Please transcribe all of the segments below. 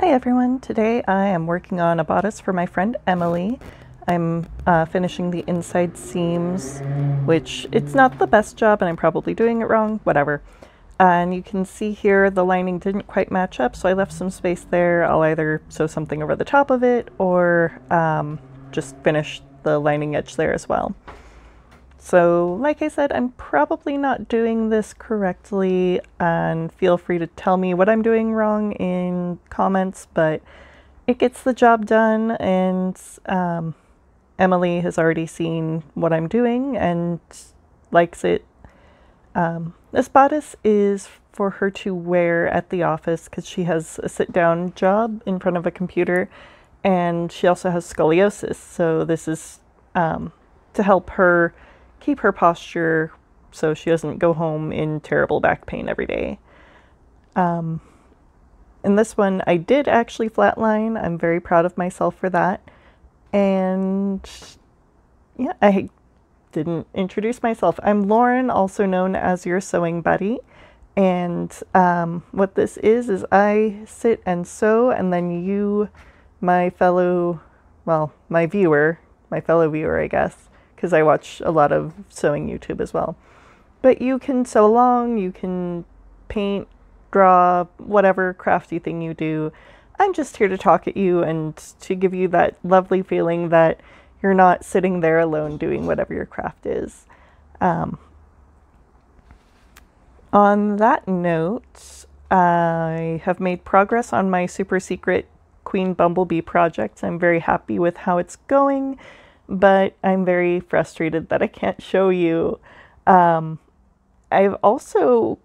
Hi everyone, today I am working on a bodice for my friend Emily. I'm uh, finishing the inside seams, which it's not the best job and I'm probably doing it wrong, whatever. And you can see here the lining didn't quite match up, so I left some space there. I'll either sew something over the top of it or um, just finish the lining edge there as well. So, like I said, I'm probably not doing this correctly, and feel free to tell me what I'm doing wrong in comments, but it gets the job done, and um, Emily has already seen what I'm doing and likes it. Um, this bodice is for her to wear at the office because she has a sit down job in front of a computer, and she also has scoliosis, so this is um, to help her keep her posture so she doesn't go home in terrible back pain every day. Um, in this one, I did actually flatline. I'm very proud of myself for that. And yeah, I didn't introduce myself. I'm Lauren, also known as your sewing buddy. And um, what this is, is I sit and sew, and then you, my fellow, well, my viewer, my fellow viewer, I guess, because I watch a lot of sewing YouTube as well. But you can sew along, you can paint, draw, whatever crafty thing you do. I'm just here to talk at you and to give you that lovely feeling that you're not sitting there alone doing whatever your craft is. Um, on that note, I have made progress on my super secret Queen Bumblebee project. I'm very happy with how it's going but I'm very frustrated that I can't show you. Um, I've also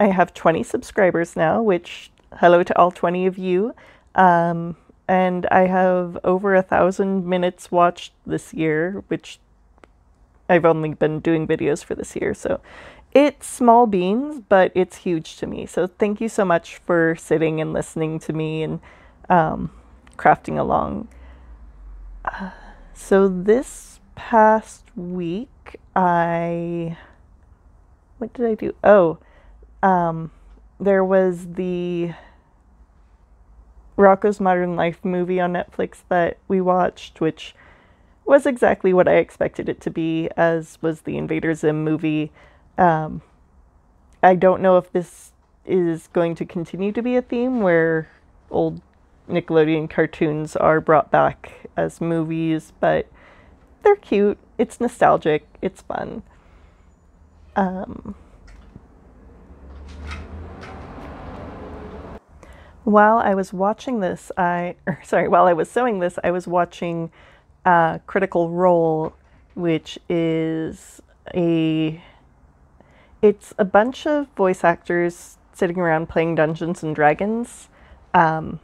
I have 20 subscribers now, which hello to all 20 of you. Um, and I have over a thousand minutes watched this year, which I've only been doing videos for this year. So it's small beans, but it's huge to me. So thank you so much for sitting and listening to me and um, crafting along. Uh, so this past week, I. What did I do? Oh, um, there was the Rocko's Modern Life movie on Netflix that we watched, which was exactly what I expected it to be, as was the Invader Zim movie. Um, I don't know if this is going to continue to be a theme where old Nickelodeon cartoons are brought back as movies, but they're cute. It's nostalgic. It's fun. Um, while I was watching this, I or sorry, while I was sewing this, I was watching uh, Critical Role, which is a it's a bunch of voice actors sitting around playing Dungeons and Dragons. Um,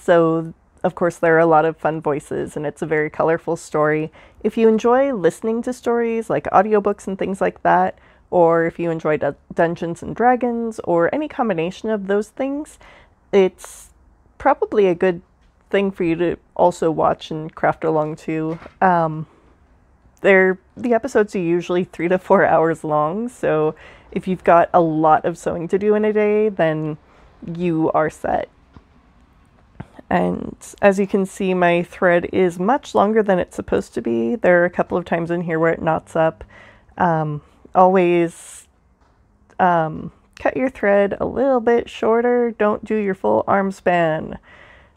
so, of course, there are a lot of fun voices and it's a very colorful story. If you enjoy listening to stories like audiobooks and things like that, or if you enjoy Dungeons and Dragons or any combination of those things, it's probably a good thing for you to also watch and craft along to. Um, they're the episodes are usually three to four hours long, so if you've got a lot of sewing to do in a day, then you are set. And as you can see, my thread is much longer than it's supposed to be. There are a couple of times in here where it knots up. Um, always um, cut your thread a little bit shorter. Don't do your full arm span.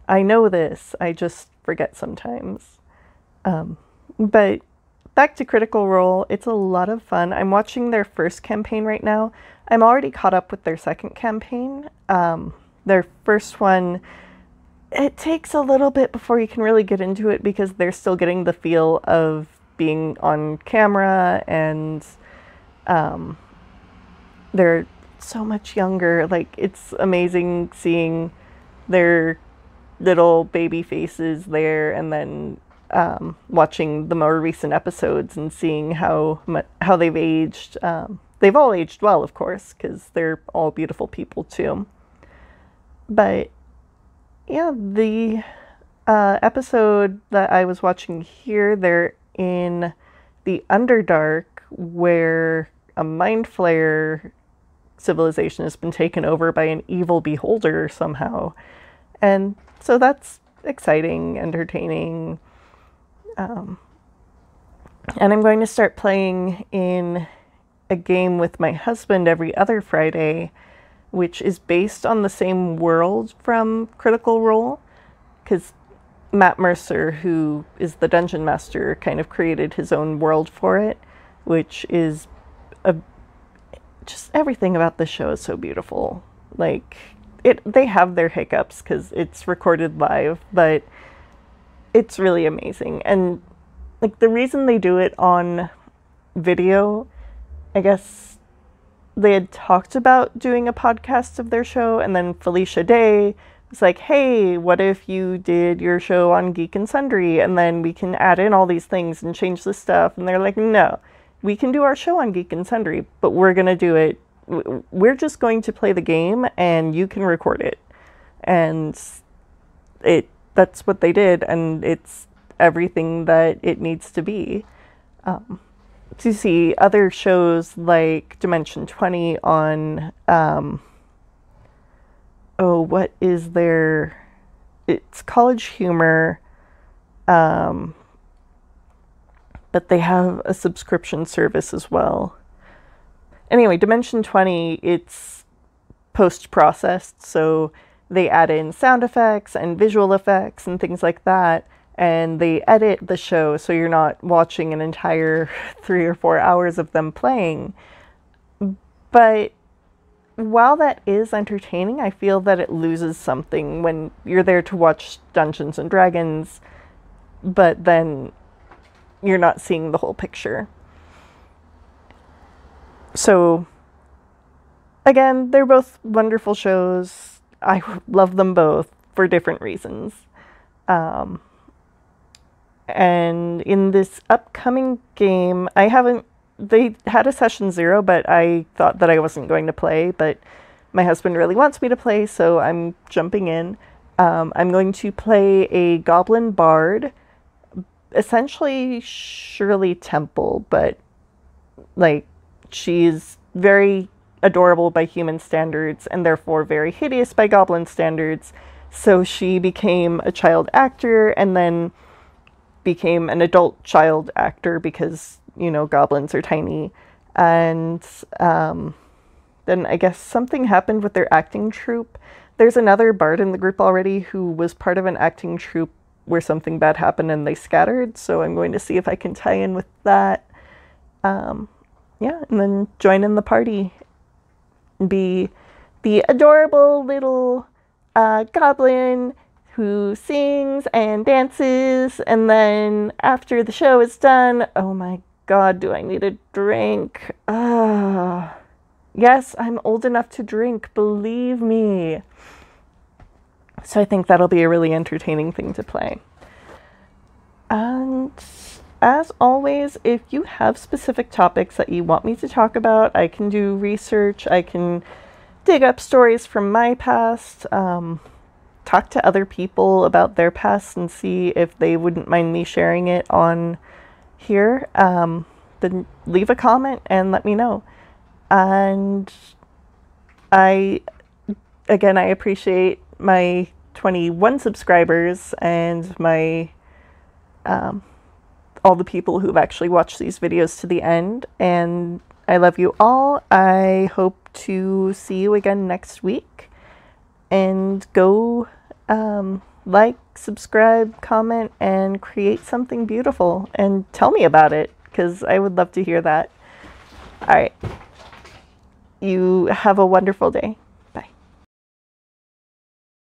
I know this. I just forget sometimes. Um, but back to Critical Role, it's a lot of fun. I'm watching their first campaign right now. I'm already caught up with their second campaign. Um, their first one it takes a little bit before you can really get into it because they're still getting the feel of being on camera and um, they're so much younger. Like it's amazing seeing their little baby faces there and then um, watching the more recent episodes and seeing how how they've aged. Um, they've all aged well, of course, because they're all beautiful people too. But yeah, the uh, episode that I was watching here, they're in the Underdark, where a mind flayer civilization has been taken over by an evil beholder somehow. and so that's exciting, entertaining. Um, and I'm going to start playing in a game with my husband every other Friday, which is based on the same world from Critical Role, because Matt Mercer, who is the dungeon master, kind of created his own world for it, which is a just everything about the show is so beautiful. Like it, they have their hiccups because it's recorded live, but it's really amazing. And like the reason they do it on video, I guess they had talked about doing a podcast of their show, and then Felicia Day was like, "Hey, what if you did your show on Geek and Sundry, and then we can add in all these things and change the stuff?" And they're like, "No, we can do our show on Geek and Sundry, but we're gonna do it. We're just going to play the game, and you can record it." And it that's what they did, and it's everything that it needs to be. Um, to see other shows like Dimension 20 on, um, oh, what is there? It's College Humor, um, but they have a subscription service as well. Anyway, Dimension 20, it's post processed, so they add in sound effects and visual effects and things like that and they edit the show so you're not watching an entire three or four hours of them playing. But while that is entertaining, I feel that it loses something when you're there to watch Dungeons and Dragons, but then you're not seeing the whole picture. So, again, they're both wonderful shows. I love them both for different reasons. Um, and in this upcoming game, I haven't. They had a session zero, but I thought that I wasn't going to play. But my husband really wants me to play, so I'm jumping in. Um, I'm going to play a goblin bard, essentially Shirley Temple, but like she's very adorable by human standards and therefore very hideous by goblin standards. So she became a child actor and then became an adult child actor because you know goblins are tiny. And um, then i guess something happened with their acting troupe. There's another bard in the group already who was part of an acting troupe where something bad happened and they scattered. So i'm going to see if i can tie in with that. Um, yeah and then join in the party be the adorable little uh, goblin who sings and dances, and then after the show is done, oh my god, do I need a drink? Ah. Yes, I'm old enough to drink, believe me. So I think that'll be a really entertaining thing to play. And as always, if you have specific topics that you want me to talk about, I can do research, I can dig up stories from my past. Um, talk to other people about their past and see if they wouldn't mind me sharing it on here, um, then leave a comment and let me know. And I, again, I appreciate my 21 subscribers and my, um, all the people who've actually watched these videos to the end. And I love you all. I hope to see you again next week and go um, like, subscribe, comment, and create something beautiful. And tell me about it because I would love to hear that. All right. You have a wonderful day.